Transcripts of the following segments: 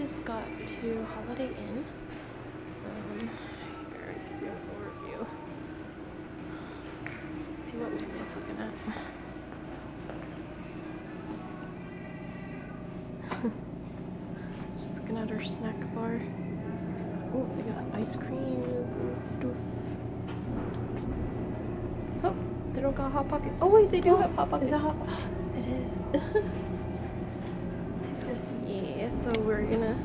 just got to Holiday Inn. Um, here, give you overview. See what Megan's looking at. just looking at our snack bar. Oh, they got ice creams and stuff. Oh, they don't got hot pocket. Oh wait, they do have hot pockets. Is that hot? It is. So we're gonna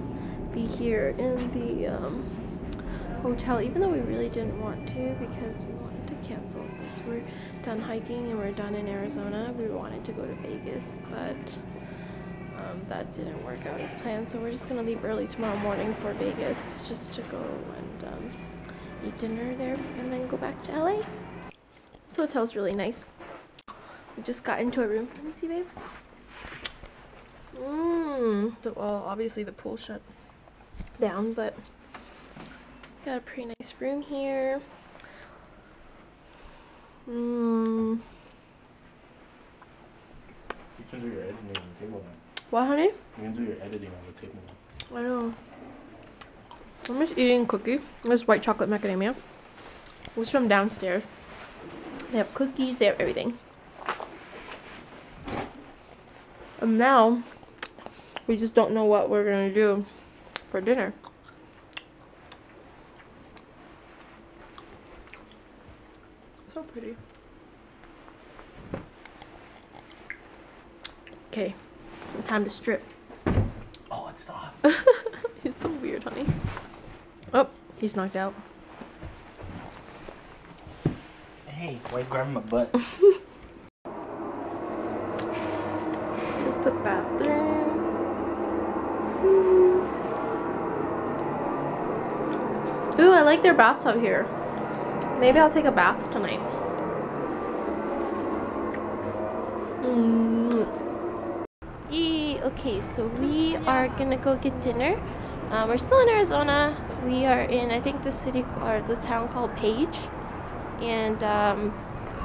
be here in the um, hotel, even though we really didn't want to because we wanted to cancel since we're done hiking and we're done in Arizona. We wanted to go to Vegas, but um, that didn't work out as planned. So we're just gonna leave early tomorrow morning for Vegas just to go and um, eat dinner there and then go back to LA. This hotel's really nice. We just got into a room. Let me see, babe. Mmm. Well, obviously the pool shut down, but got a pretty nice room here. Mmm. You can do your editing on the table now. What, honey? You can do your editing on the table now. I know. I'm just eating cookie. This white chocolate macadamia. It was from downstairs. They have cookies, they have everything. And now, we just don't know what we're gonna do for dinner. So pretty. Okay, time to strip. Oh, it's not. He's so weird, honey. Oh, he's knocked out. Hey, why you grabbing my butt? This is the bathroom. Like their bathtub here. Maybe I'll take a bath tonight. Mm. Okay, so we are gonna go get dinner. Um, we're still in Arizona. We are in, I think, the city or the town called Page, and um,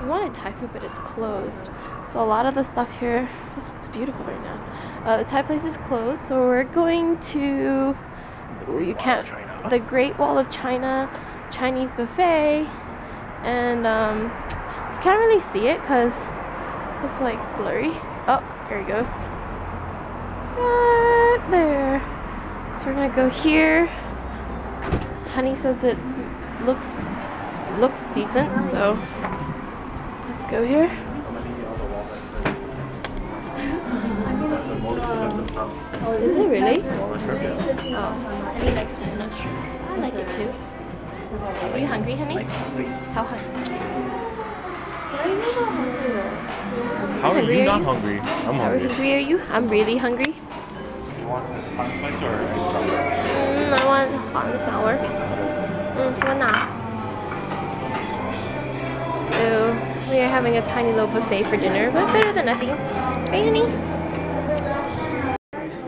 we wanted Thai food, but it's closed. So a lot of the stuff here, this looks beautiful right now. Uh, the Thai place is closed, so we're going to. Ooh, you can't. The Great Wall of China, Chinese buffet, and um, you can't really see it because it's like blurry. Oh, there you go. Right there. So we're gonna go here. Honey says it looks looks decent, so let's go here. That's the most expensive stuff. Is it really? Walnut shrimp, yeah. Oh, he likes shrimp. I like it too. Are you hungry, honey? Like. How hungry? How are you are not hungry? I'm hungry. How hungry. are you? I'm really hungry. You want this hot spice or? Mm, I want hot and sour. Mm, 我拿. So we are having a tiny little buffet for dinner, but better than nothing. Right, honey?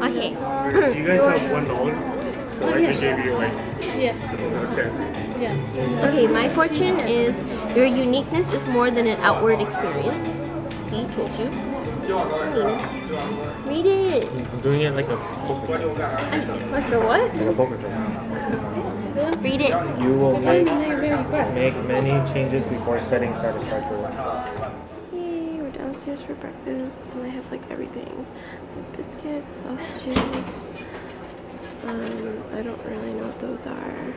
Okay. Do you guys have one dollar? So I just gave you like Yeah. Yes. Okay, my fortune is your uniqueness is more than an outward experience. See, told you. Nina. Read it. I'm doing it like a poker game. Like the what? Like a poker game. Read it. You will make make many changes before setting satisfactory. Yay, we're downstairs for breakfast and I have like everything. Like biscuits, sausages. Um, I don't really know what those are.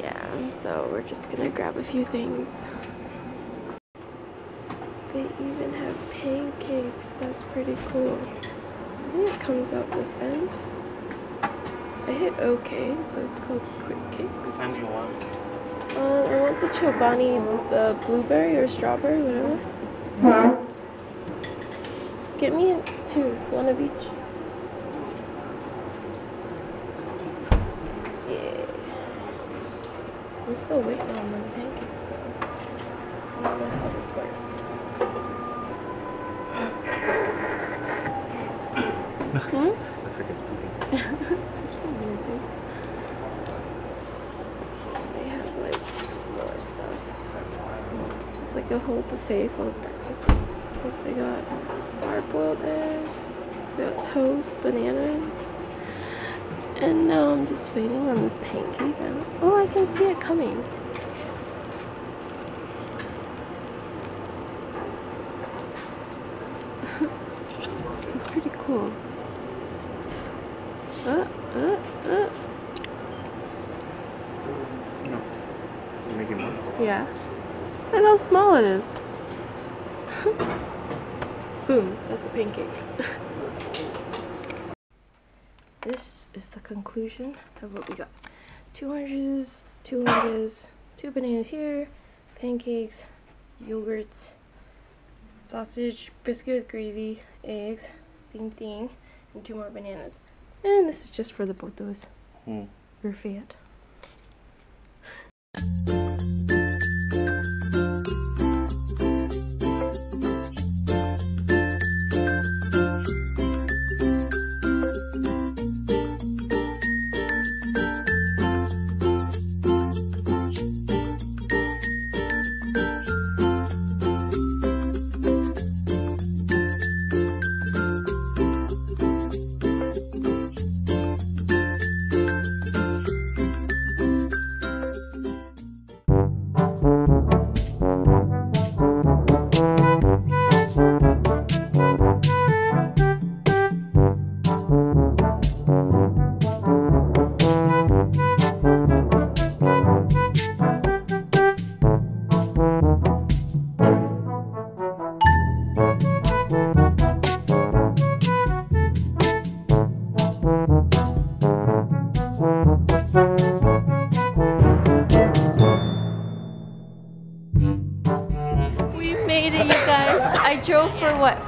Yeah, so we're just gonna grab a few things. They even have pancakes. That's pretty cool. I think it comes out this end. I hit OK, so it's called Quick Kicks. And you want? Uh, I want the Chobani uh, blueberry or strawberry, whatever. Get me two, one of each. I'm still waiting on my pancakes though. I don't know how this works. hmm? Looks like it's pooping. It's so weird, dude. They have like more stuff. It's like a whole buffet full of breakfasts. Like they got hard boiled eggs. They got toast, bananas. And now I'm just waiting on this pancake. Oh, I can see it coming. it's pretty cool. Uh, uh, uh. No. You're more. Yeah. Look how small it is. Boom, that's a pancake. this is the conclusion of what we got. Two oranges, two oranges, two bananas here, pancakes, yogurts, sausage, biscuit with gravy, eggs, same thing, and two more bananas. And this is just for the both of us. Hmm. We're fat.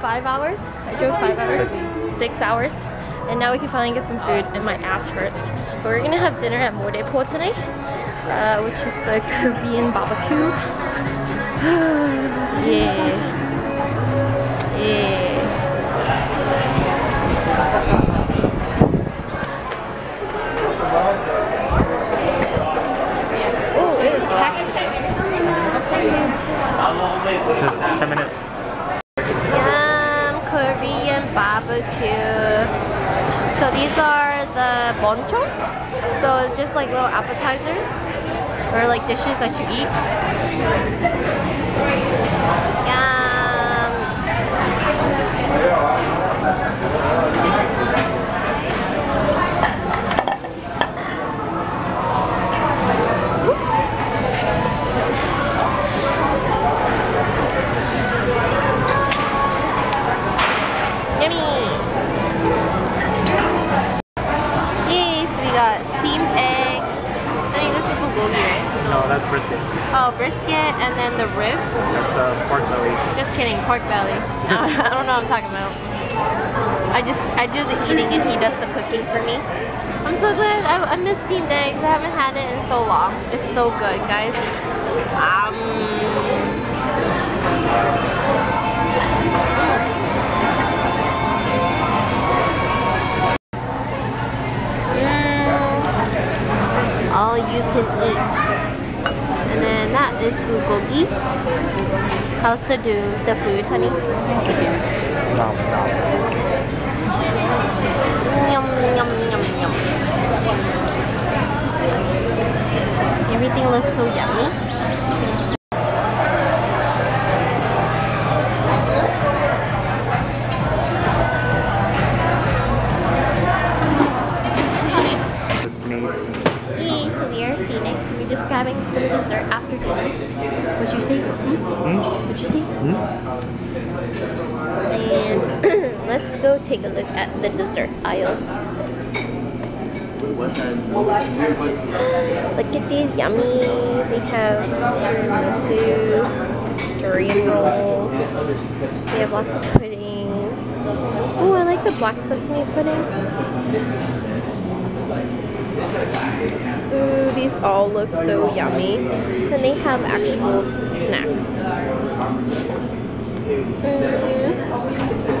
Five hours? I drove five hours? Six. hours. And now we can finally get some food, and my ass hurts. But we're gonna have dinner at Morepo tonight, uh, which is the Korean barbecue. yeah. Yeah. Oh, it is packed 10 minutes. Barbecue. So these are the banchan. So it's just like little appetizers or like dishes that you eat. Yummy. Yay, so we got steamed egg. I think this is bulgogi, right? No, that's brisket. Oh, brisket and then the ribs. That's uh, pork belly. Just kidding, pork belly. I don't know what I'm talking about. I just, I do the eating and he does the cooking for me. I'm so glad. I, I miss steamed eggs. I haven't had it in so long. It's so good, guys. Um, all you can eat. And then that is bulgogi. How's to do the food, honey? Yum, yum, yum, yum. Everything looks so yummy. Go take a look at the dessert aisle. Look at these yummy. They have tiramisu, durian rolls. They have lots of puddings. Oh, I like the black sesame pudding. Ooh, these all look so yummy. And they have actual snacks. Mm.